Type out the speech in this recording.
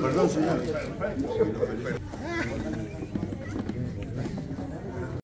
Perdón, señor.